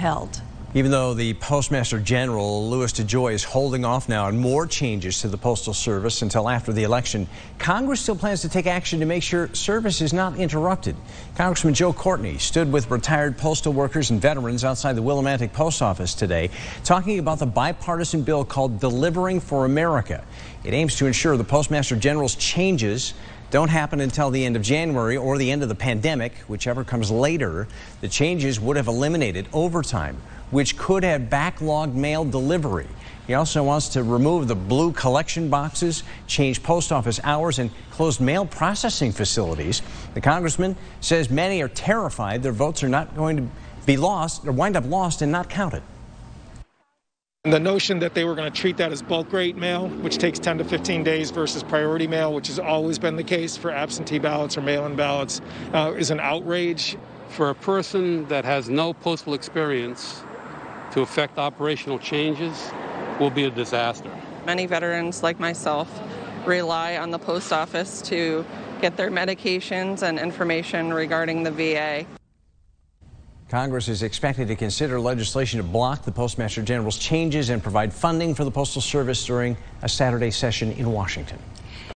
held. Even though the Postmaster General, Louis DeJoy, is holding off now on more changes to the Postal Service until after the election, Congress still plans to take action to make sure service is not interrupted. Congressman Joe Courtney stood with retired postal workers and veterans outside the Willimantic Post Office today, talking about the bipartisan bill called Delivering for America. It aims to ensure the Postmaster General's changes don't happen until the end of January or the end of the pandemic, whichever comes later. The changes would have eliminated overtime, which could have backlogged mail delivery. He also wants to remove the blue collection boxes, change post office hours, and close mail processing facilities. The congressman says many are terrified their votes are not going to be lost or wind up lost and not counted. The notion that they were going to treat that as bulk rate mail, which takes 10 to 15 days versus priority mail, which has always been the case for absentee ballots or mail in ballots, uh, is an outrage. For a person that has no postal experience to affect operational changes will be a disaster. Many veterans, like myself, rely on the post office to get their medications and information regarding the VA. Congress is expected to consider legislation to block the Postmaster General's changes and provide funding for the Postal Service during a Saturday session in Washington.